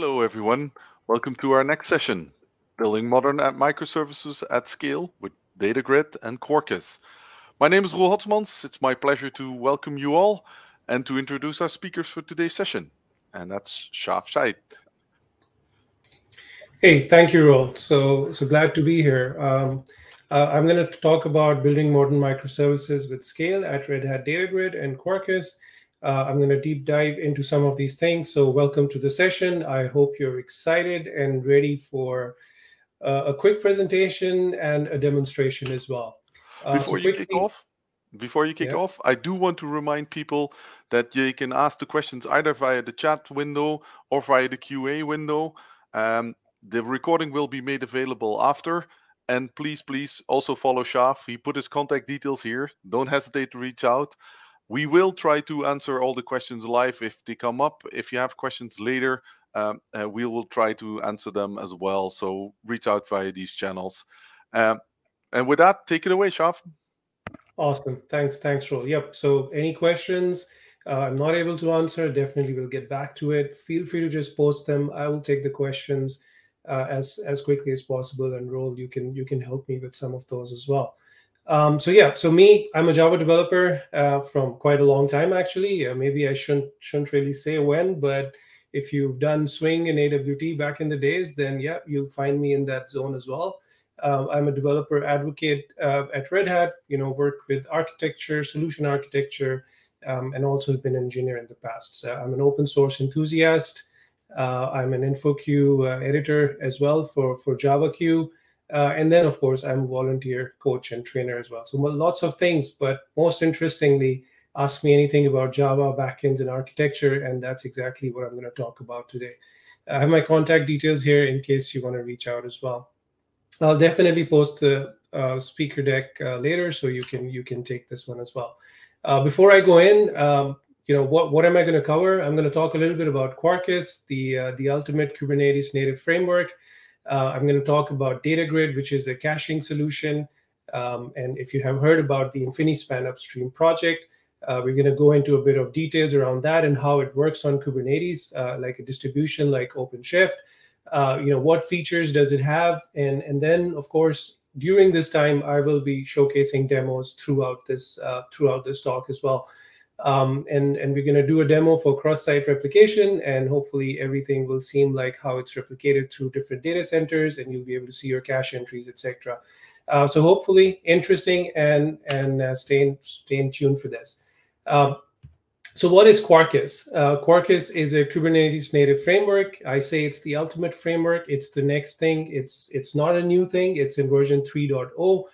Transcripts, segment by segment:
Hello, everyone. Welcome to our next session, Building Modern Microservices at Scale with DataGrid and Quarkus. My name is Roel Hodzelmans. It's my pleasure to welcome you all and to introduce our speakers for today's session, and that's Shaaf Syed. Hey, thank you, Roel. So, so glad to be here. Um, uh, I'm going to talk about building modern microservices with scale at Red Hat DataGrid and Quarkus. Uh, I'm going to deep dive into some of these things. So, welcome to the session. I hope you're excited and ready for uh, a quick presentation and a demonstration as well. Uh, before so you kick off, before you kick yeah. off, I do want to remind people that you can ask the questions either via the chat window or via the QA window. Um, the recording will be made available after. And please, please also follow Shaaf. He put his contact details here. Don't hesitate to reach out. We will try to answer all the questions live if they come up. If you have questions later, um, uh, we will try to answer them as well. So reach out via these channels. Um, and with that, take it away, Shaaf. Awesome. Thanks. Thanks, Roel. Yep. So any questions uh, I'm not able to answer, definitely we'll get back to it. Feel free to just post them. I will take the questions uh, as as quickly as possible. And Roel, you can you can help me with some of those as well. Um, so yeah, so me, I'm a Java developer uh, from quite a long time actually. Uh, maybe I shouldn't shouldn't really say when, but if you've done Swing and AWT back in the days, then yeah, you'll find me in that zone as well. Uh, I'm a developer advocate uh, at Red Hat. You know, work with architecture, solution architecture, um, and also been an engineer in the past. So I'm an open source enthusiast. Uh, I'm an InfoQ uh, editor as well for for JavaQ. Uh, and then, of course, I'm a volunteer coach and trainer as well. So lots of things, but most interestingly, ask me anything about Java backends and architecture, and that's exactly what I'm going to talk about today. I have my contact details here in case you want to reach out as well. I'll definitely post the uh, speaker deck uh, later, so you can you can take this one as well. Uh, before I go in, um, you know what what am I going to cover? I'm going to talk a little bit about Quarkus, the uh, the ultimate Kubernetes native framework. Uh, I'm going to talk about DataGrid, which is a caching solution. Um, and if you have heard about the Infinispan upstream project, uh, we're going to go into a bit of details around that and how it works on Kubernetes, uh, like a distribution like OpenShift. Uh, you know, what features does it have? And, and then, of course, during this time, I will be showcasing demos throughout this uh, throughout this talk as well. Um, and, and we're going to do a demo for cross-site replication, and hopefully everything will seem like how it's replicated through different data centers, and you'll be able to see your cache entries, etc. Uh, so hopefully interesting, and and uh, stay in, stay in tune for this. Um, so what is Quarkus? Uh, Quarkus is a Kubernetes native framework. I say it's the ultimate framework. It's the next thing. It's it's not a new thing. It's in version 3.0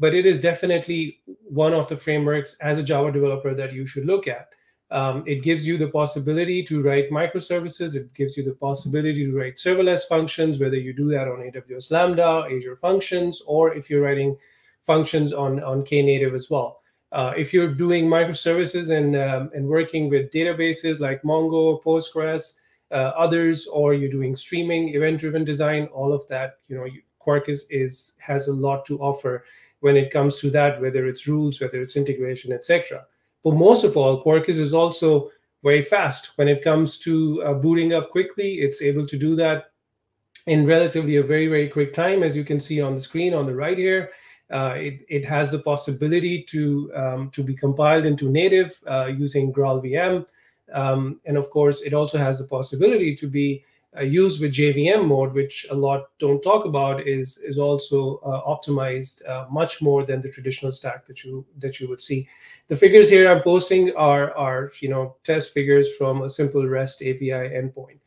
but it is definitely one of the frameworks as a Java developer that you should look at. Um, it gives you the possibility to write microservices. It gives you the possibility to write serverless functions, whether you do that on AWS Lambda, Azure Functions, or if you're writing functions on, on Knative as well. Uh, if you're doing microservices and, um, and working with databases like Mongo, Postgres, uh, others, or you're doing streaming, event-driven design, all of that, you know, Quarkus is has a lot to offer when it comes to that, whether it's rules, whether it's integration, etc. But most of all, Quarkus is also very fast when it comes to uh, booting up quickly. It's able to do that in relatively a very, very quick time, as you can see on the screen on the right here. Uh, it, it has the possibility to, um, to be compiled into native uh, using GraalVM. Um, and of course, it also has the possibility to be used with JVM mode, which a lot don't talk about, is is also uh, optimized uh, much more than the traditional stack that you that you would see. The figures here I'm posting are are you know test figures from a simple REST API endpoint.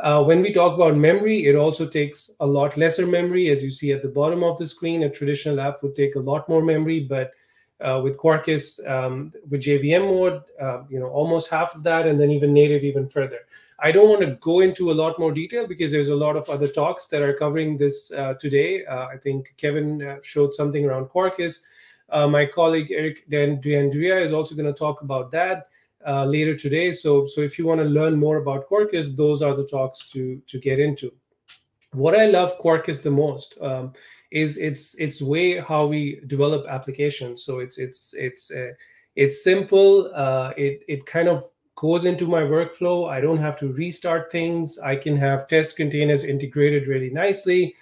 Uh, when we talk about memory, it also takes a lot lesser memory, as you see at the bottom of the screen. A traditional app would take a lot more memory, but uh, with Quarkus, um, with JVM mode, uh, you know, almost half of that, and then even native even further. I don't want to go into a lot more detail because there's a lot of other talks that are covering this uh, today. Uh, I think Kevin uh, showed something around Quarkus. Uh, my colleague Eric Deandrea is also going to talk about that uh, later today. So, so if you want to learn more about Quarkus, those are the talks to to get into. What I love Quarkus the most um, is its its way how we develop applications. So it's it's it's uh, it's simple. it it kind of goes into my workflow. I don't have to restart things. I can have test containers integrated really nicely.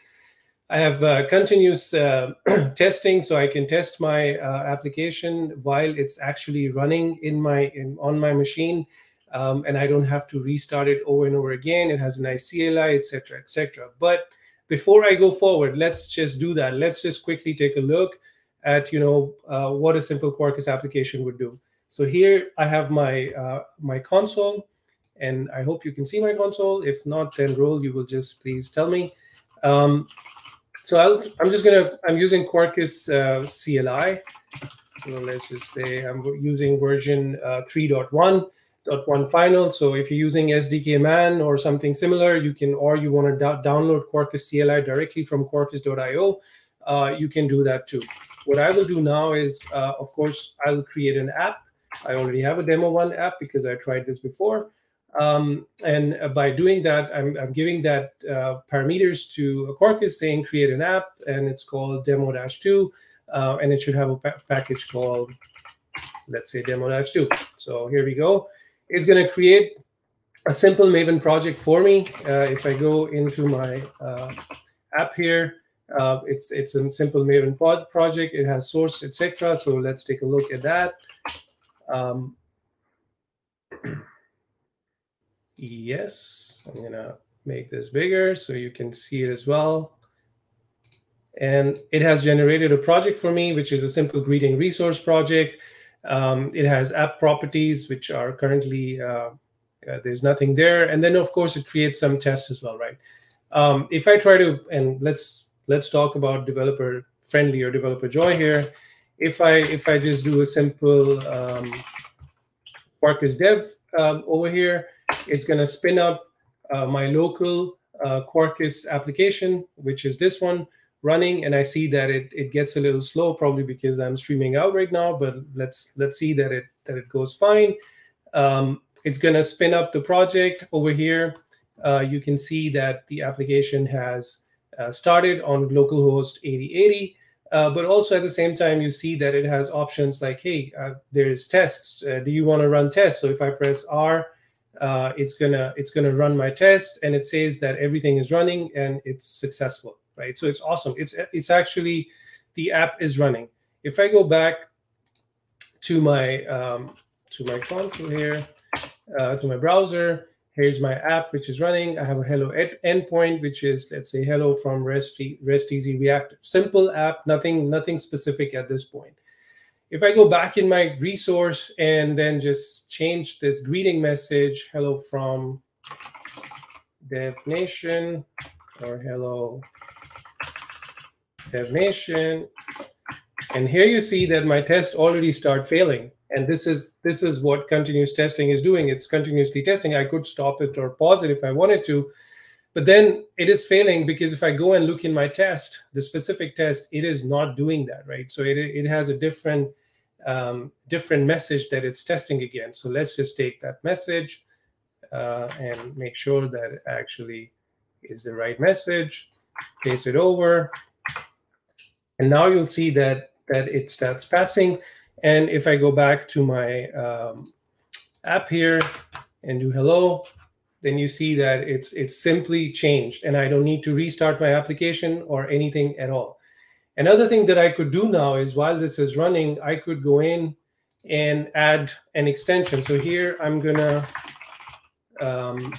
I have uh, continuous uh, testing, so I can test my uh, application while it's actually running in my in, on my machine, um, and I don't have to restart it over and over again. It has a nice CLI, etc., etc. But before I go forward, let's just do that. Let's just quickly take a look at you know uh, what a simple Quarkus application would do. So here I have my uh, my console, and I hope you can see my console. If not, then Roel, you will just please tell me. Um, so i am just gonna I'm using Quarkus uh, CLI. So let's just say I'm using version uh, 3.1.1 final. So if you're using SDK Man or something similar, you can or you want to download Quarkus CLI directly from Quarkus.io, uh, you can do that too. What I will do now is, uh, of course, I'll create an app. I already have a demo one app because I tried this before. Um, and by doing that, I'm, I'm giving that uh, parameters to a Quarkus saying create an app, and it's called demo dash two, uh, and it should have a pa package called, let's say, demo dash two. So here we go. It's going to create a simple Maven project for me. Uh, if I go into my uh, app here, uh, it's it's a simple Maven pod project. It has source, etc. So let's take a look at that. Um, Yes, I'm gonna make this bigger so you can see it as well. And it has generated a project for me, which is a simple greeting resource project. Um, it has app properties, which are currently, uh, uh, there's nothing there. And then of course it creates some tests as well, right? Um, if I try to, and let's, let's talk about developer friendly or developer joy here. If I, if I just do a simple um, Quarkus dev um, over here, it's going to spin up uh, my local uh, Quarkus application, which is this one running. And I see that it, it gets a little slow, probably because I'm streaming out right now, but let's let's see that it that it goes fine. Um, it's going to spin up the project over here. Uh, you can see that the application has uh, started on localhost 8080. Uh, but also at the same time, you see that it has options like, hey, uh, there's tests. Uh, do you want to run tests? So if I press R, uh, it's gonna it's gonna run my test, and it says that everything is running and it's successful, right? So it's awesome. It's it's actually the app is running. If I go back to my um, to my console here, uh, to my browser, here's my app which is running. I have a hello endpoint, which is let's say hello from REST RESTEasy Reactive. Simple app, nothing nothing specific at this point. If I go back in my resource and then just change this greeting message, hello from Dev Nation or hello DevNation, and here you see that my test already start failing. And this is this is what continuous testing is doing. It's continuously testing. I could stop it or pause it if I wanted to, but then it is failing because if I go and look in my test, the specific test, it is not doing that, right? So it, it has a different um, different message that it's testing again So let's just take that message uh, and make sure that it actually is the right message, paste it over. And now you'll see that, that it starts passing. And if I go back to my um, app here and do hello, then you see that it's it's simply changed and I don't need to restart my application or anything at all. Another thing that I could do now is while this is running, I could go in and add an extension. So here I'm gonna um,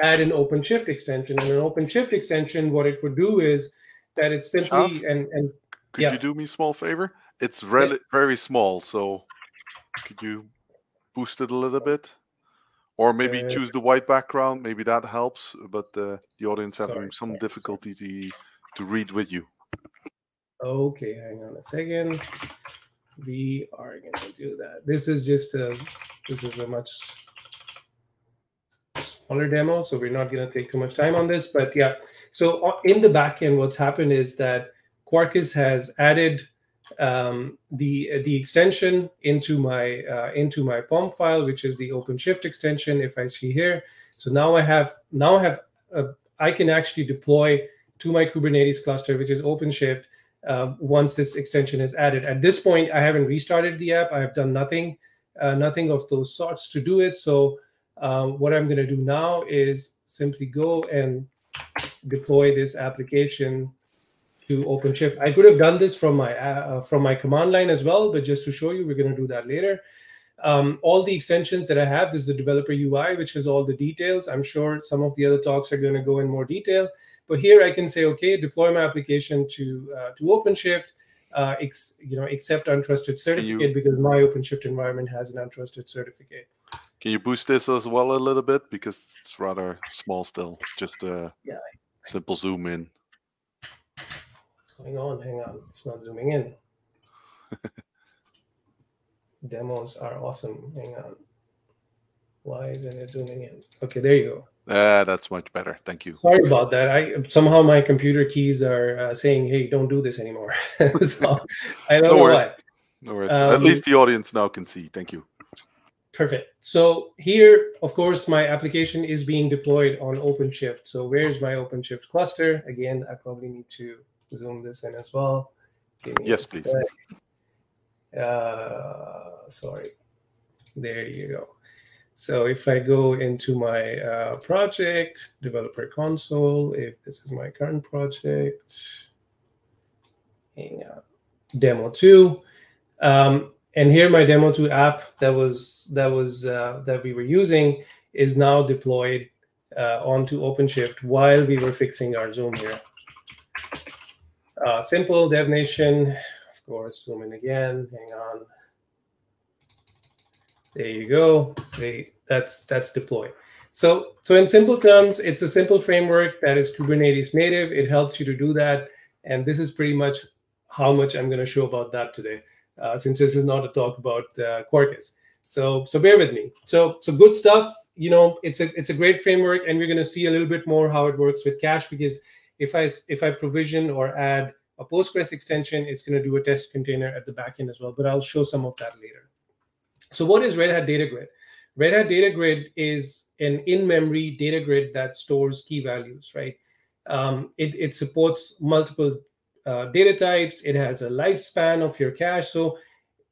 add an OpenShift extension. And an OpenShift extension, what it would do is that it's simply and and could yeah. you do me a small favor? It's really yes. very small, so could you boost it a little bit? Or maybe uh, choose the white background. Maybe that helps. But uh, the audience sorry, having some sorry, difficulty sorry. to to read with you. Okay, hang on a second. We are going to do that. This is just a this is a much smaller demo, so we're not going to take too much time on this. But yeah, so uh, in the backend, what's happened is that Quarkus has added um, the the extension into my uh, into my POM file, which is the OpenShift extension. If I see here, so now I have now I have a, I can actually deploy to my Kubernetes cluster, which is OpenShift, uh, once this extension is added. At this point, I haven't restarted the app. I have done nothing. uh, nothing of those sorts to do it. So um, what I'm going to do now is simply go and deploy this application to OpenShift. I could have done this from my uh, from my command line as well, but just to show you, we're going to do that later. Um, all the extensions that I have, this is the developer UI, which has all the details. I'm sure some of the other talks are going to go in more detail. But here I can say, okay, deploy my application to uh, to OpenShift, uh, ex, you know, accept untrusted certificate you, because my OpenShift environment has an untrusted certificate. Can you boost this as well a little bit because it's rather small still? Just a yeah. simple zoom in. What's going on? Hang on, it's not zooming in. Demos are awesome. Hang on. Why isn't it zooming in? Okay, there you go. Uh, that's much better. Thank you. Sorry about that. I somehow my computer keys are uh, saying, "Hey, don't do this anymore." so I don't no know worries. why. No worries. Um, At least the audience now can see. Thank you. Perfect. So here, of course, my application is being deployed on OpenShift. So where's my OpenShift cluster? Again, I probably need to zoom this in as well. Yes, please. Uh, sorry. There you go. So if I go into my uh, project, developer console, if this is my current project, demo two, um, and here my demo two app that was that was uh, that we were using is now deployed uh, onto OpenShift while we were fixing our zoom here. Uh, simple DevNation, of course, zoom in again. Hang on. There you go. See, that's that's deployed. So, so in simple terms, it's a simple framework that is Kubernetes native. It helps you to do that. And this is pretty much how much I'm going to show about that today, uh, since this is not a talk about uh, Quarkus. So, so bear with me. So, so good stuff. You know, it's a it's a great framework, and we're going to see a little bit more how it works with cache because if I if I provision or add a Postgres extension, it's going to do a test container at the backend as well. But I'll show some of that later. So what is Red Hat Data Grid? Red Hat Data Grid is an in-memory data grid that stores key values, right? Um, it, it, supports multiple uh, data types. It has a lifespan of your cache. So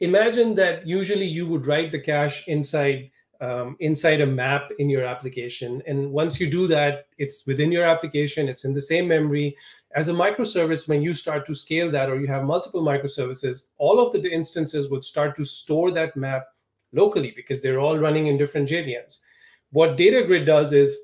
imagine that usually you would write the cache inside um, inside a map in your application. And once you do that, it's within your application. It's in the same memory. As a microservice, when you start to scale that or you have multiple microservices, all of the instances would start to store that map locally because they're all running in different JVMs. What Data Grid does is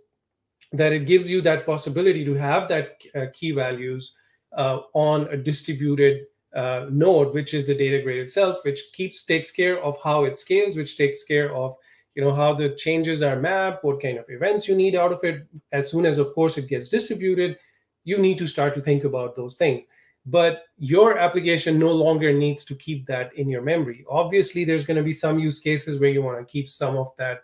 that it gives you that possibility to have that uh, key values uh, on a distributed uh, node, which is the data grid itself, which keeps takes care of how it scales, which takes care of you know how the changes are mapped, what kind of events you need out of it. As soon as, of course, it gets distributed, you need to start to think about those things but your application no longer needs to keep that in your memory. Obviously, there's going to be some use cases where you want to keep some of that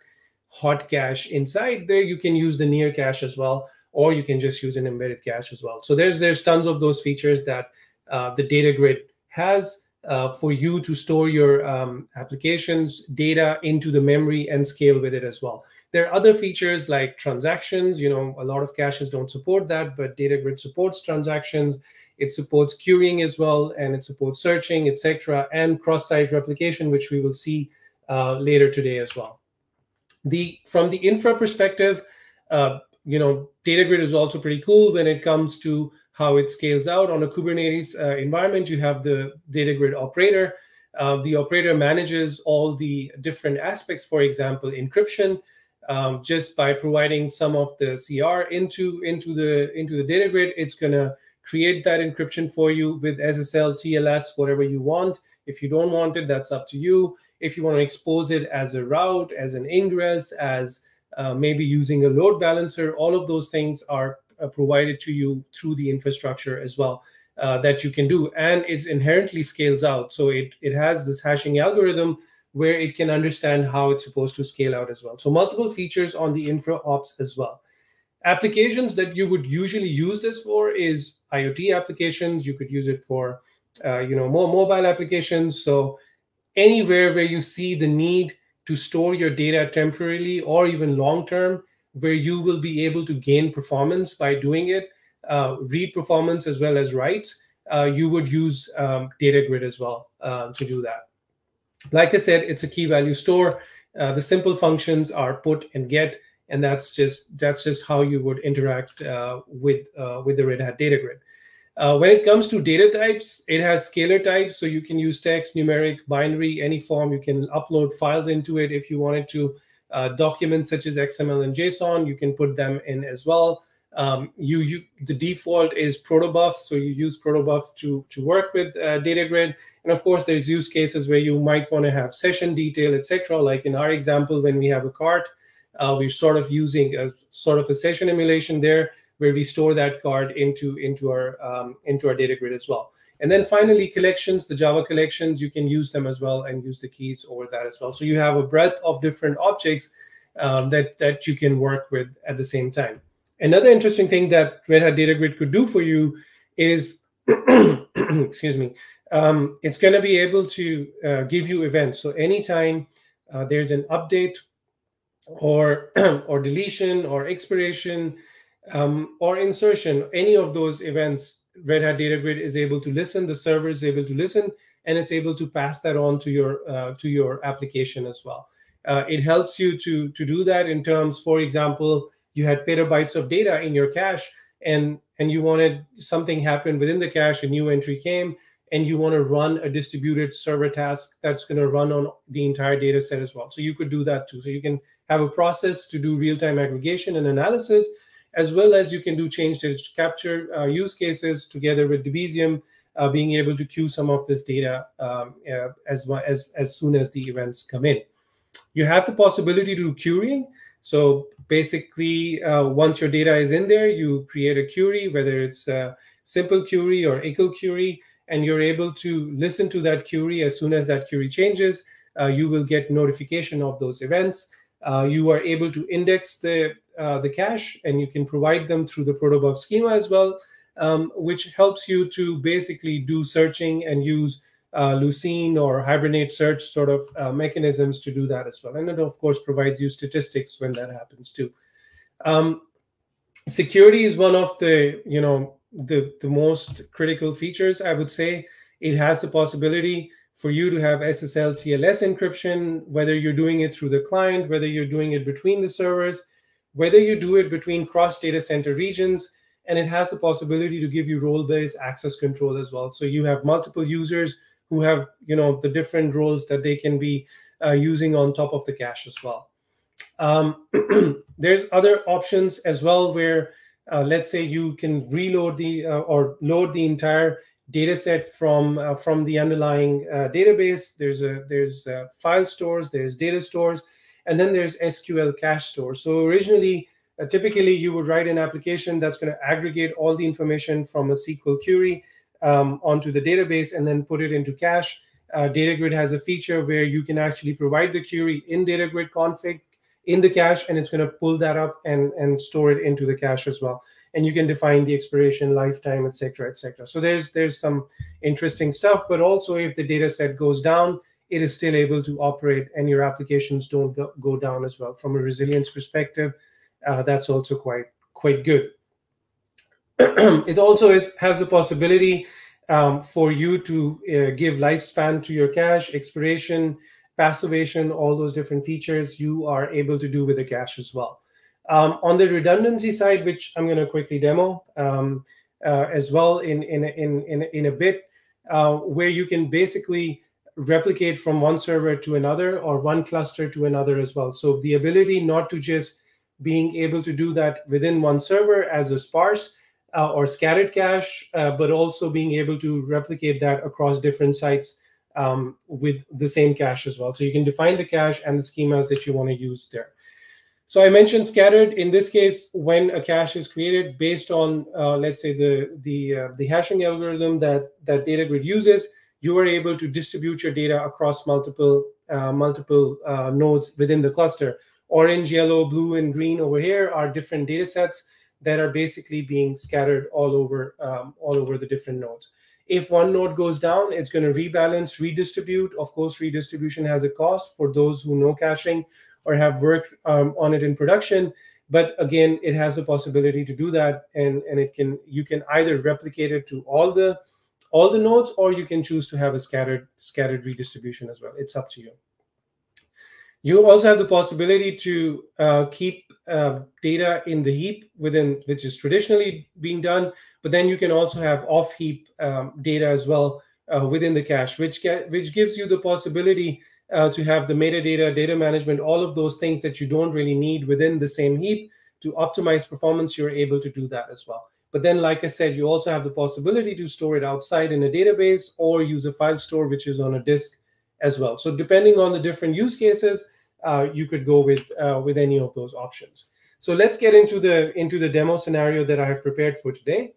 hot cache inside there. You can use the near cache as well, or you can just use an embedded cache as well. So there's there's tons of those features that uh, the data grid has uh, for you to store your um, applications data into the memory and scale with it as well. There are other features like transactions. You know, a lot of caches don't support that, but data grid supports transactions it supports querying as well, and it supports searching, etc., and cross-site replication, which we will see uh, later today as well. The from the infra perspective, uh, you know, DataGrid is also pretty cool when it comes to how it scales out on a Kubernetes uh, environment. You have the data grid operator. Uh, the operator manages all the different aspects. For example, encryption. Um, just by providing some of the CR into into the into the data grid, it's gonna create that encryption for you with SSL, TLS, whatever you want. If you don't want it, that's up to you. If you want to expose it as a route, as an ingress, as uh, maybe using a load balancer, all of those things are provided to you through the infrastructure as well uh, that you can do. And it inherently scales out. So it, it has this hashing algorithm where it can understand how it's supposed to scale out as well. So multiple features on the infra ops as well applications that you would usually use this for is IoT applications. You could use it for, uh, you know, more mobile applications. So anywhere where you see the need to store your data temporarily or even long term, where you will be able to gain performance by doing it, uh, read performance as well as writes, uh, you would use um, Data Grid as well uh, to do that. like I said, it's a key value store. Uh, the simple functions are put and get, and that's just that's just how you would interact uh, with uh, with the Red Hat Data Grid. When it comes to data types, it has scalar types, so you can use text, numeric, binary, any form. You can upload files into it if you wanted to. Uh, documents such as XML and JSON, you can put them in as well. Um, you, you the default is protobuf, so you use protobuf to to work with uh, data grid. And of course, there's use cases where you might want to have session detail, etc. Like in our example, when we have a cart, uh, we're sort of using a sort of a session emulation there where we store that card into into our um, into our data grid as well. And then finally, collections, the Java collections, you can use them as well and use the keys over that as well. So you have a breadth of different objects um, that that you can work with at the same time. Another interesting thing that Red Hat Data Grid could do for you is, excuse me, um, it's going to be able to uh, give you events. So anytime uh, there's an update or or deletion or expiration um, or insertion, any of those events, Red Hat Data Grid is able to listen. The server is able to listen, and it's able to pass that on to your uh, to your application as well. Uh, it helps you to to do that in terms, for example, you had petabytes of data in your cache, and and you wanted something happen within the cache, a new entry came, and you want to run a distributed server task that's going to run on the entire data set as well. So you could do that too. So you can have a process to do real-time aggregation and analysis as well as you can do change capture uh, use cases together with Debezium, uh, being able to queue some of this data um, uh, as, as, as soon as the events come in. You have the possibility to do querying. So basically, uh, once your data is in there, you create a query, whether it's a simple query or Ickle query, and you're able to listen to that query as soon as that query changes. Uh, you will get notification of those events. Uh, you are able to index the uh, the cache and you can provide them through the protobuf schema as well, um, which helps you to basically do searching and use uh, Lucene or Hibernate search sort of uh, mechanisms to do that as well. And it, of course, provides you statistics when that happens too. Um, security is one of the, you know, the, the most critical features, I would say. It has the possibility for you to have SSL TLS encryption, whether you're doing it through the client, whether you're doing it between the servers, whether you do it between cross data center regions, and it has the possibility to give you role-based access control as well. So you have multiple users who have, you know, the different roles that they can be uh, using on top of the cache as well. Um, there's other options as well where, uh, let's say, you can reload the uh, or load the entire data set from uh, from the underlying uh, database. There's a there's uh, file stores, there's data stores, and then there's SQL cache store. So originally, uh, typically you would write an application that's going to aggregate all the information from a SQL query um, onto the database and then put it into cache. Uh, DataGrid has a feature where you can actually provide the query in DataGrid config in the cache, and it's going to pull that up and, and store it into the cache as well. And you can define the expiration, lifetime, etc., etc. So there's there's some interesting stuff. But also, if the data set goes down, it is still able to operate and your applications don't go, go down as well. From a resilience perspective, uh, that's also quite quite good. it also is, has the possibility um, for you to uh, give lifespan to your cache, expiration, passivation, all those different features you are able to do with the cache as well. Um, on the redundancy side, which I'm going to quickly demo um, uh, as well in, in, in, in, in a bit, uh, where you can basically replicate from one server to another or one cluster to another as well. So the ability not to just being able to do that within one server as a sparse uh, or scattered cache, uh, but also being able to replicate that across different sites um, with the same cache as well. So you can define the cache and the schemas that you want to use there. So I mentioned scattered. In this case, when a cache is created based on, uh, let's say, the the uh, the hashing algorithm that that DataGrid uses, you are able to distribute your data across multiple uh, multiple uh, nodes within the cluster. Orange, yellow, blue, and green over here are different data sets that are basically being scattered all over um, all over the different nodes. If one node goes down, it's going to rebalance, redistribute. Of course, redistribution has a cost for those who know caching or have worked um, on it in production. But again, it has the possibility to do that, and and it can you can either replicate it to all the all the nodes, or you can choose to have a scattered scattered redistribution as well. It's up to you. You also have the possibility to uh, keep uh, data in the heap within, which is traditionally being done, but then you can also have off heap um, data as well uh, within the cache, which which gives you the possibility uh, to have the metadata, data management, all of those things that you don't really need within the same heap to optimize performance. You're able to do that as well. But then, like I said, you also have the possibility to store it outside in a database or use a file store, which is on a disk as well. So depending on the different use cases, uh, you could go with uh, with any of those options. So let's get into the into the demo scenario that I have prepared for today.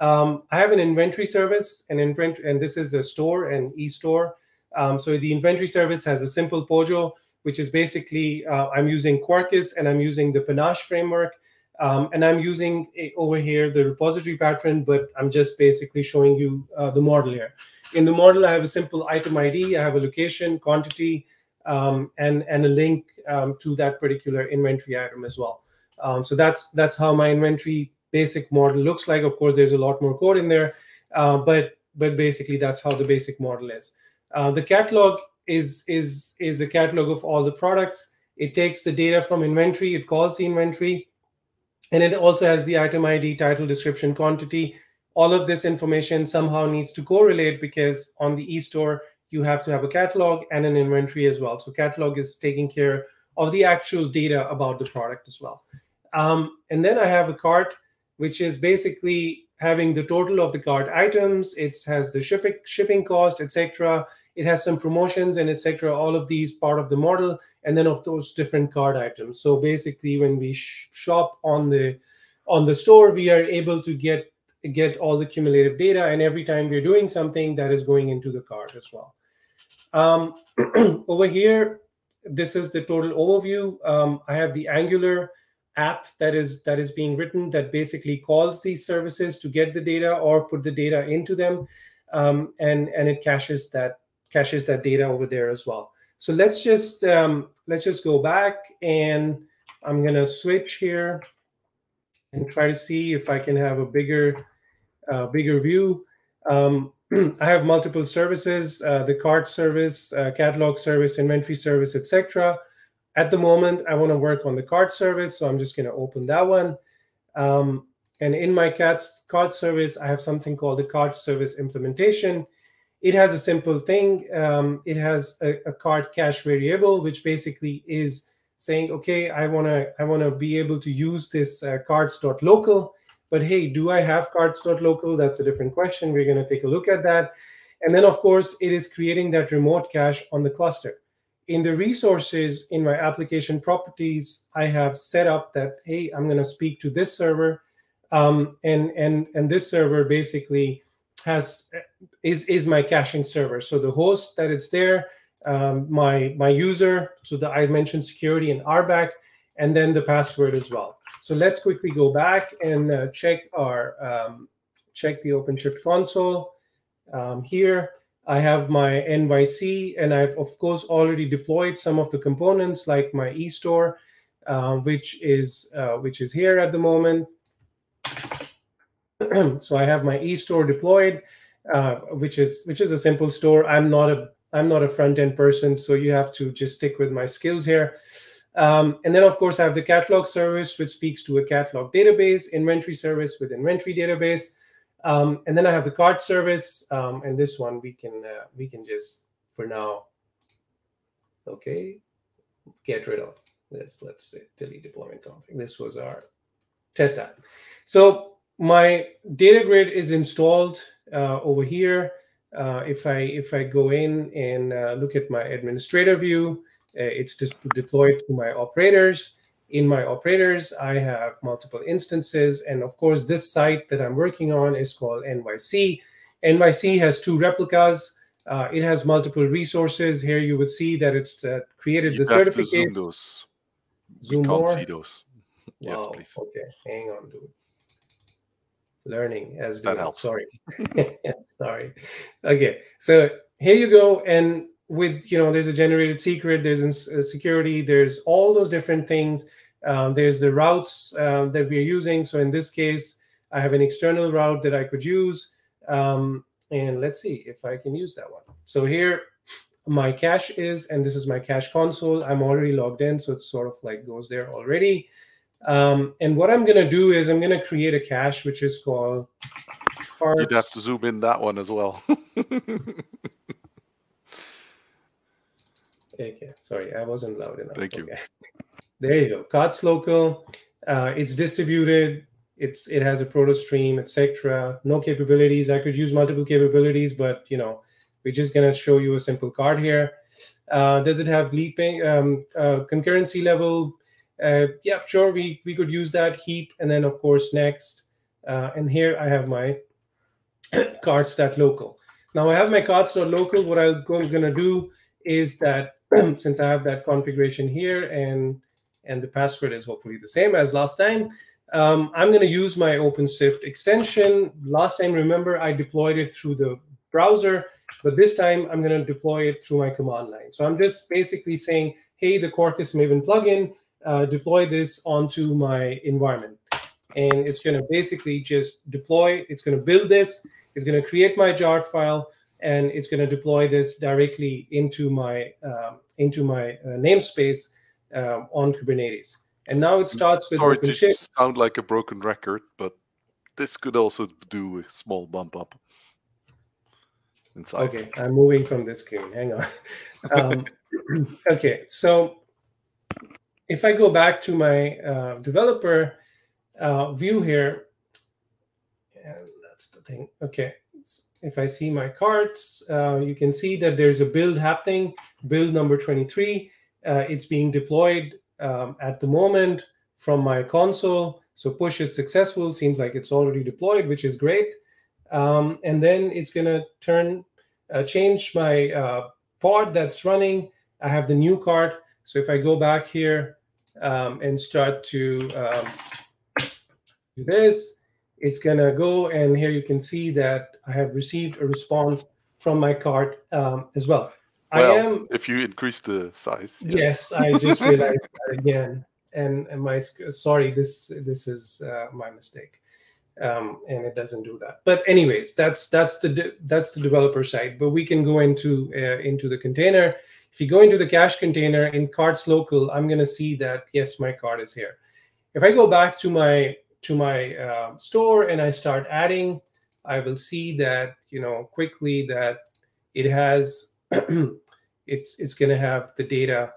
Um, I have an inventory service, an inventory, and this is a store, an e-store. Um, so the inventory service has a simple POJO, which is basically uh, I'm using Quarkus and I'm using the Panache framework, um, and I'm using a, over here the repository pattern, but I'm just basically showing you uh, the model here. In the model, I have a simple item ID, I have a location, quantity, um, and and a link um, to that particular inventory item as well. Um, so that's that's how my inventory basic model looks like. Of course, there's a lot more code in there, uh, but but basically that's how the basic model is. Uh, the catalog is is is a catalog of all the products. It takes the data from inventory, it calls the inventory, and it also has the item ID, title, description, quantity. All of this information somehow needs to correlate because on the e-store you have to have a catalog and an inventory as well. So catalog is taking care of the actual data about the product as well. Um, and then I have a cart, which is basically having the total of the cart items. It has the shipping shipping cost, etc. It has some promotions and etc. All of these part of the model, and then of those different card items. So basically, when we sh shop on the on the store, we are able to get get all the cumulative data, and every time we're doing something, that is going into the cart as well. Um, over here, this is the total overview. Um, I have the Angular app that is that is being written that basically calls these services to get the data or put the data into them, um, and and it caches that caches that data over there as well. So let's just um, let's just go back and I'm gonna switch here and try to see if I can have a bigger uh, bigger view. Um, I have multiple services, uh, the cart service, uh, catalog service, inventory service, etc. At the moment, I want to work on the cart service, so I'm just going to open that one. Um, and in my cart service, I have something called the cart service implementation. It has a simple thing. Um, it has a, a cart cache variable, which basically is saying, okay, I want to I want to be able to use this uh, carts.local but hey, do I have carts.local? That's a different question. We're going to take a look at that. And then, of course, it is creating that remote cache on the cluster. In the resources in my application properties, I have set up that, hey, I'm going to speak to this server. Um, and, and, and this server basically has is, is my caching server. So the host that it's there, um, my, my user, so the I mentioned security and RBAC, and then the password as well. So let's quickly go back and uh, check our um, check the OpenShift console. Um, here I have my NYC, and I've of course already deployed some of the components like my eStore, uh, which is uh, which is here at the moment. so I have my eStore deployed, uh, which is which is a simple store. I'm not a I'm not a front end person, so you have to just stick with my skills here. Um, and then, of course, I have the catalog service, which speaks to a catalog database, inventory service with inventory database. Um, and then I have the cart service, um, and this one we can uh, we can just for now, okay, get rid of this. Let's say delete deployment config. This was our test app. So my data grid is installed uh, over here. Uh, if I if I go in and uh, look at my administrator view, uh, it's just deployed to my operators. In my operators, I have multiple instances. And of course, this site that I'm working on is called NYC. NYC has two replicas. Uh, it has multiple resources. Here you would see that it's uh, created you the certificate. zoom those. Zoom we can't more? see those. yes, Wow, please. Okay, hang on, dude. Learning as That helps. Sorry. Sorry. Okay, so here you go. And with you know there's a generated secret there's uh, security there's all those different things um, there's the routes uh, that we're using so in this case i have an external route that i could use um, and let's see if I can use that one. So here my cache is, and this is my cache console. I'm already logged in, so it sort of like goes there already. Um, and what I'm going to do is I'm going to create a cache which is called. Parts. You'd have to zoom in that one as well. okay, sorry, I wasn't loud enough. Thank you. Okay. There you go. Carts local. Uh, it's distributed. It's it has a proto stream, etc. No capabilities. I could use multiple capabilities, but you know, we're just gonna show you a simple card here. Uh, does it have leaping um, uh, concurrency level? Uh, yeah, sure. We we could use that heap, and then of course next. Uh, and here I have my carts.local. Now I have my carts.local. What I'm going to do is that since I have that configuration here and and the password is hopefully the same as last time, um, I'm going to use my OpenShift extension. Last time, remember, I deployed it through the browser, but this time I'm going to deploy it through my command line. So I'm just basically saying, hey, the Quarkus Maven plugin, uh, deploy this onto my environment. And it's going to basically just deploy, it's going to build this, it's going to create my jar file, and it's going to deploy this directly into my um, into my uh, namespace um, on Kubernetes. And now it starts with Sorry to sound like a broken record, but this could also do a small bump up in size. Okay, I'm moving from this screen. Hang on. Um, okay, so if I go back to my uh, developer uh, view here, and that's the thing. Okay, if I see my cards, uh, you can see that there's a build happening, build number 23. Uh, it's being deployed um, at the moment from my console. So push is successful. Seems like it's already deployed, which is great. Um, and then it's going to turn, uh, change my uh, pod that's running. I have the new card. So if I go back here um, and start to um, do this, it's going to go. And here you can see that I have received a response from my card um, as well. Well, I am. If you increase the size. Yes, yes I just realized that again, and, and my sorry, this this is uh, my mistake, um, and it doesn't do that. But anyways, that's that's the that's the developer side. But we can go into uh, into the container. If you go into the cache container in cards local, I'm going to see that yes, my card is here. If I go back to my to my uh, store and I start adding, I will see that you know quickly that it has it's it's going to have the data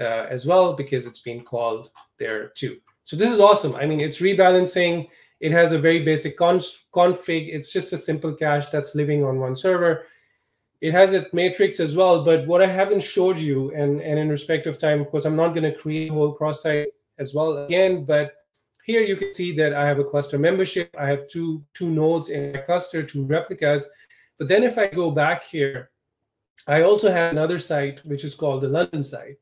uh, as well because it's been called there too. So this is awesome. I mean, it's rebalancing. It has a very basic config. It's just a simple cache that's living on one server. It has a matrix as well. But what I haven't showed you, and, and in respect of time, of course, I'm not going to create a whole cross-site as well again. But here you can see that I have a cluster membership. I have two, two nodes in my cluster, two replicas. But then if I go back here I also have another site which is called the London site.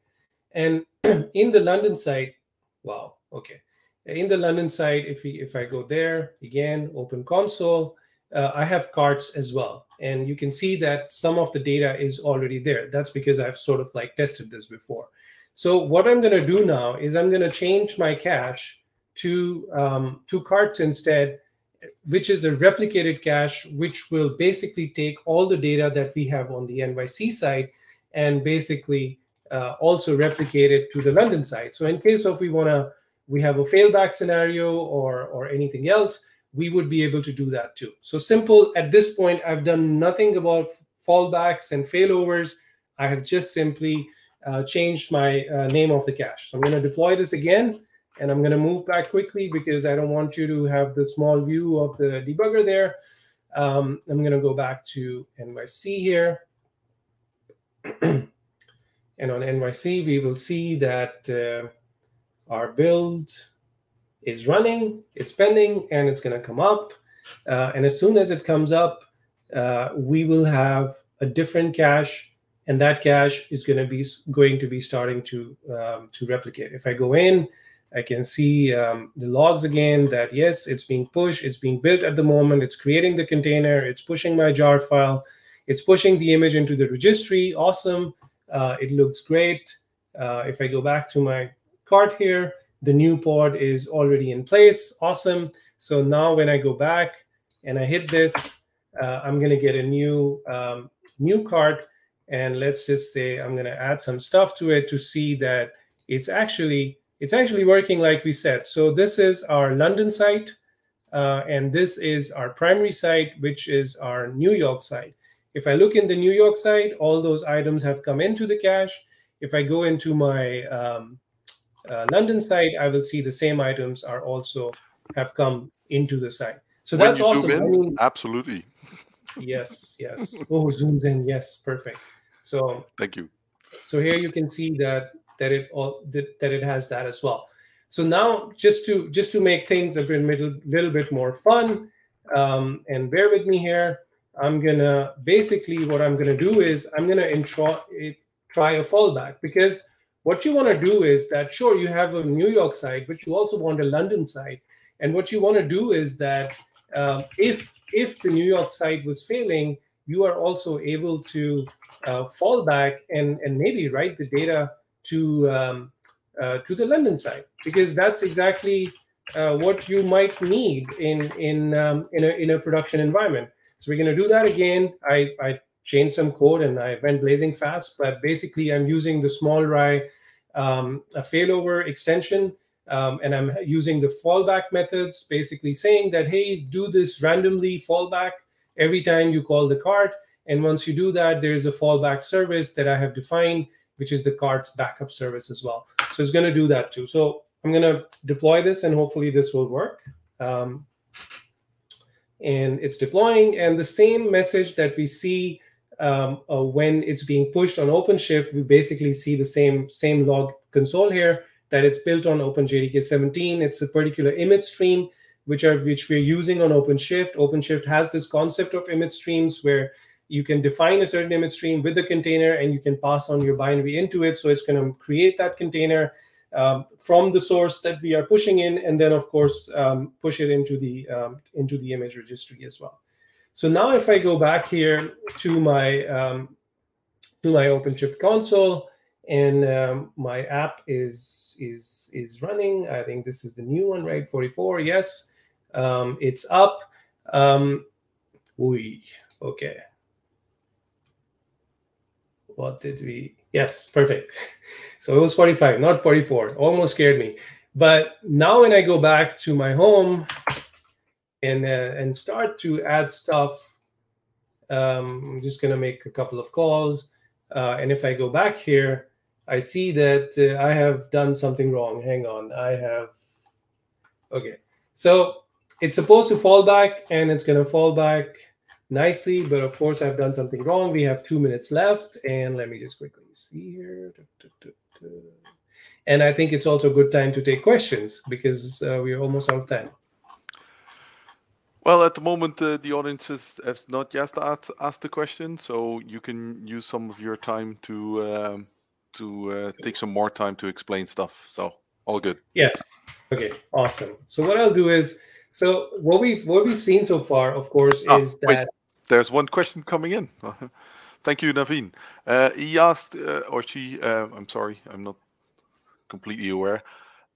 And in the London site, wow, okay. In the London site, if we, if I go there again, open console, uh, I have cards as well. And you can see that some of the data is already there. That's because I've sort of like tested this before. So what I'm going to do now is I'm going to change my cache to um, to cards instead which is a replicated cache, which will basically take all the data that we have on the NYC side and basically uh, also replicate it to the London side. So in case of we want to, we have a failback scenario or, or anything else, we would be able to do that too. So simple, at this point, I've done nothing about fallbacks and failovers. I have just simply uh, changed my uh, name of the cache. So I'm going to deploy this again and I'm going to move back quickly because I don't want you to have the small view of the debugger there. Um, I'm going to go back to NYC here. and on NYC, we will see that uh, our build is running, it's pending, and it's going to come up. Uh, and as soon as it comes up, uh, we will have a different cache, and that cache is going to be going to be starting to um, to replicate. If I go in, I can see um, the logs again that yes, it's being pushed, it's being built at the moment, it's creating the container, it's pushing my jar file, it's pushing the image into the registry. Awesome. Uh, it looks great. Uh, if I go back to my cart here, the new pod is already in place. Awesome. So now when I go back and I hit this, uh, I'm going to get a new um, new cart, and let's just say I'm going to add some stuff to it to see that it's actually it's actually working like we said. So this is our London site, uh, and this is our primary site, which is our New York site. If I look in the New York site, all those items have come into the cache. If I go into my um, uh, London site, I will see the same items are also have come into the site. So When that's awesome. zoom I mean, absolutely. yes, yes. Oh, zooms in. Yes, perfect. So Thank you. so here you can see that that it all that, that it has that as well. So now just to just to make things a bit little, little bit more fun, um, and bear with me here, I'm gonna basically what I'm gonna do is I'm gonna intro it, try a fallback because what you want to do is that sure you have a New York site, but you also want a London site, and what you want to do is that um, if if the New York site was failing, you are also able to uh, fall back and and maybe write the data to um, uh, to the London site because that's exactly uh, what you might need in in um, in a in a production environment. So we're going to do that again. I I changed some code and I went blazing fast, but basically I'm using the SmallRye um, a failover extension. Um, and I'm using the fallback methods, basically saying that, hey, do this randomly fallback every time you call the cart. And once you do that, there's a fallback service that I have defined, which is the cart's backup service as well. So it's going to do that too. So I'm going to deploy this and hopefully this will work. Um, and it's deploying. And the same message that we see um, uh, when it's being pushed on OpenShift, we basically see the same same log console here that it's built on OpenJDK 17. It's a particular image stream which are which we're using on OpenShift. OpenShift has this concept of image streams where you can define a certain image stream with a container and you can pass on your binary into it. So it's going to create that container um, from the source that we are pushing in, and then of course um, push it into the um, into the image registry as well. So now if I go back here to my um, to my OpenShift console and um, my app is is is running. I think this is the new one, right? 44. Yes, um, it's up. Um, we okay. What did we? Yes, perfect. So it was 45, not 44. Almost scared me. But now when I go back to my home and uh, and start to add stuff, um, I'm just gonna make a couple of calls. Uh, and if I go back here, I see that uh, I have done something wrong. Hang on, I have. Okay, so it's supposed to fall back, and it's gonna fall back nicely, but of course I've done something wrong. We have two minutes left, and let me just quickly see here. And I think it's also a good time to take questions because uh, we're almost out of time. Well, at the moment, uh, the audience has, has not yet asked, asked the question, so you can use some of your time to um, to uh, take some more time to explain stuff. So all good. Yes. Okay. Awesome. So what I'll do is, so what we've what we've seen so far, of course, Ah, is wait. that There's one question coming in. Thank you, Naveen. Uh, he asked, uh, or she, uh, I'm sorry, I'm not completely aware.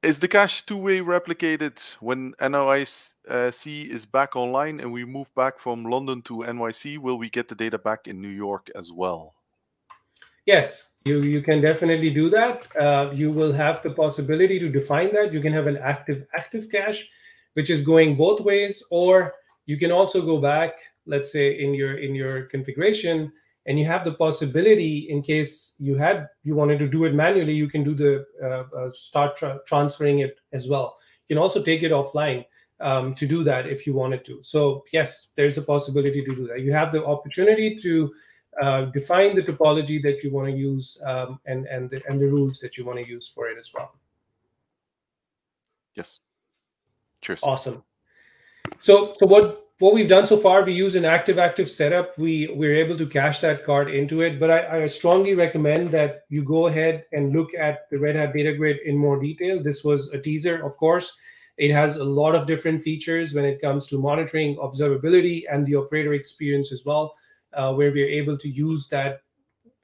Is the cache two-way replicated when NYC is back online and we move back from London to NYC? Will we get the data back in New York as well? Yes, you you can definitely do that. Uh, you will have the possibility to define that. You can have an active active cache, which is going both ways, or you can also go back, let's say in your in your configuration, and you have the possibility in case you had you wanted to do it manually, you can do the uh, uh, start tra- transferring it as well. You can also take it offline um, to do that if you wanted to. So yes, there's a possibility to do that. You have the opportunity to uh, define the topology that you want to use um, and and the, and the rules that you want to use for it as well. Yes. Cheers. Awesome. So so what what we've done so far, we use an active active setup. We we're able to cache that card into it, but I, I strongly recommend that you go ahead and look at the Red Hat Data Grid in more detail. This was a teaser, of course. It has a lot of different features when it comes to monitoring, observability, and the operator experience as well, uh, where we're able to use that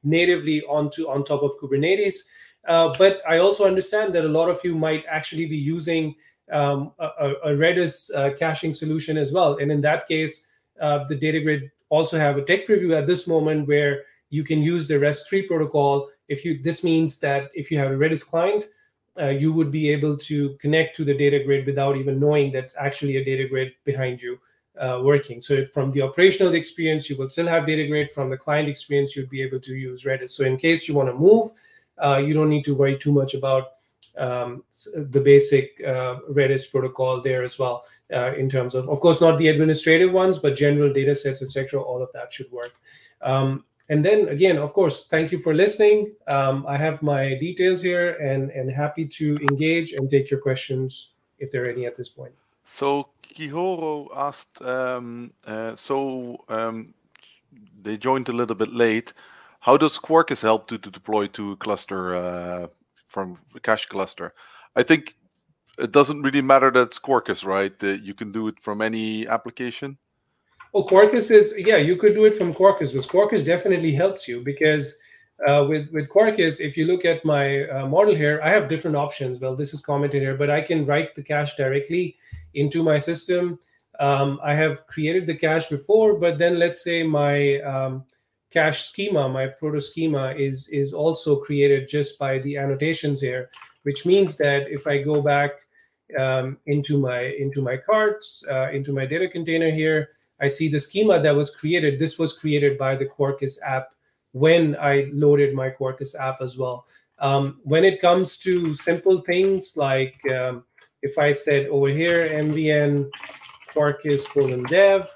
natively onto on top of Kubernetes. Uh, but I also understand that a lot of you might actually be using um, a, a Redis uh, caching solution as well. And in that case, uh, the data grid also have a tech preview at this moment where you can use the RESP3 protocol. If you this means that if you have a Redis client, uh, you would be able to connect to the data grid without even knowing that's actually a data grid behind you uh, working. So from the operational experience, you will still have data grid. From the client experience, you'd be able to use Redis. So in case you want to move, uh, you don't need to worry too much about um, the basic uh, Redis protocol there as well. Uh, in terms of, of course, not the administrative ones, but general data sets, etc. All of that should work. Um, and then again, of course, thank you for listening. Um, I have my details here and, and happy to engage and take your questions if there are any at this point. So Kihoro asked, um, uh, so um, they joined a little bit late. How does Quarkus help to, to deploy to a cluster uh, from a cache cluster? I think it doesn't really matter that it's Quarkus, right? That you can do it from any application. Well, Quarkus is yeah, you could do it from Quarkus, but Quarkus definitely helps you because uh, with with Quarkus, if you look at my uh, model here, I have different options. Well, this is commented here, but I can write the cache directly into my system. Um, I have created the cache before, but then let's say my um, cache schema, my proto schema is is also created just by the annotations here, which means that if I go back um, into my into my carts, uh, into my data container here, I see the schema that was created. This was created by the Quarkus app when I loaded my Quarkus app as well. Um, when it comes to simple things like um, if I said over here mvn Quarkus colon dev,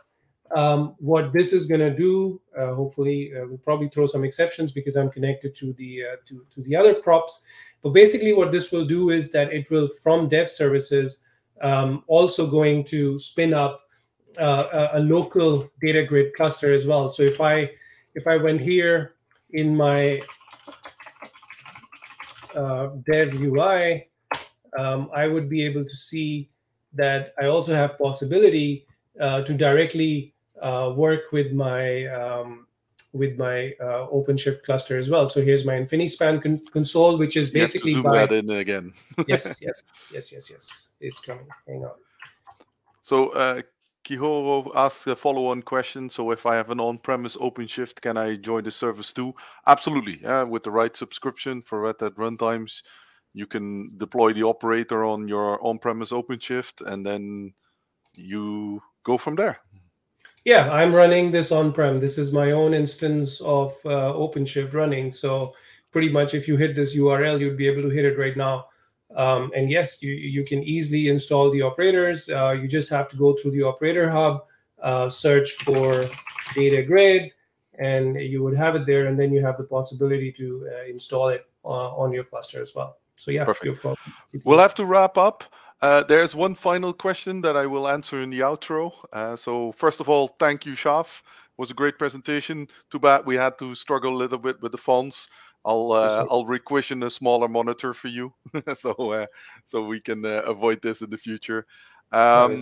um, what this is going to do, uh, hopefully, uh, we'll probably throw some exceptions because I'm connected to the uh, to, to the other props. But basically, what this will do is that it will, from dev services, um, also going to spin up uh, a, a, local data grid cluster as well. So if I if I went here in my uh, dev UI, um, I would be able to see that I also have possibility uh, to directly uh, work with my um, with my uh, OpenShift cluster as well. So here's my Infinispan con console, which is basically zoom by... that in again. yes, yes, yes, yes, yes. It's coming. Hang on. So uh, Kihoro asked a follow-on question. So if I have an on-premise OpenShift, can I join the service too? Absolutely. Yeah, with the right subscription for Red Hat runtimes, you can deploy the operator on your on-premise OpenShift, and then you go from there. Yeah, I'm running this on-prem. This is my own instance of uh, OpenShift running. So pretty much, if you hit this URL, you'd be able to hit it right now. Um, and yes, you, you can easily install the operators. Uh, you just have to go through the operator hub, uh, search for data grid, and you would have it there. And then you have the possibility to uh, install it uh, on your cluster as well. So yeah, perfect. We'll have to wrap up. Uh, there's one final question that I will answer in the outro. Uh, so first of all, thank you, Shaaf. It was a great presentation. Too bad we had to struggle a little bit with the fonts. I'll uh, I'll requisition a smaller monitor for you, so uh, so we can uh, avoid this in the future. Um,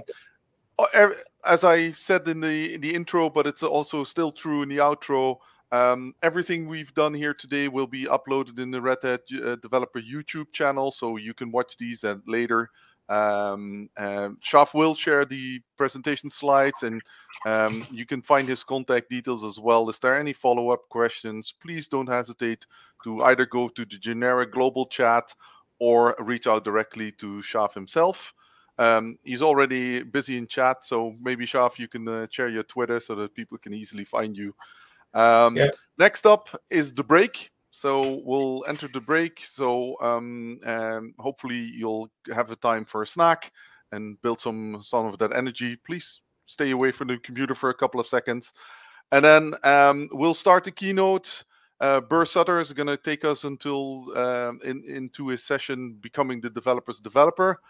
as I said in the in the intro, but it's also still true in the outro. Um, everything we've done here today will be uploaded in the Red Hat uh, Developer YouTube channel, so you can watch these and later. Um, uh, Shaaf will share the presentation slides and um, you can find his contact details as well. Is there any follow-up questions? Please don't hesitate to either go to the generic global chat or reach out directly to Shaaf himself. Um, he's already busy in chat, so maybe Shaaf, you can uh, share your Twitter so that people can easily find you. Um, yeah. Next up is the break. So we'll enter the break. So um, um, hopefully you'll have a time for a snack and build some some of that energy. Please stay away from the computer for a couple of seconds, and then um, we'll start the keynote. Uh, Burr Sutter is going to take us until um, in, into his session, becoming the developer's developer.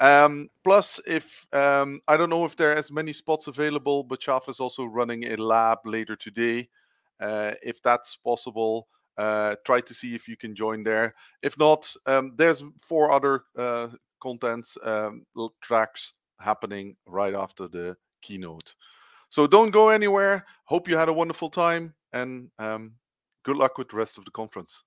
Um, plus, if um, I don't know if there are as many spots available, but Shaaf is also running a lab later today. Uh, if that's possible, uh, try to see if you can join there. If not, um, there's four other uh, contents um, tracks happening right after the keynote. So don't go anywhere. Hope you had a wonderful time and um, good luck with the rest of the conference.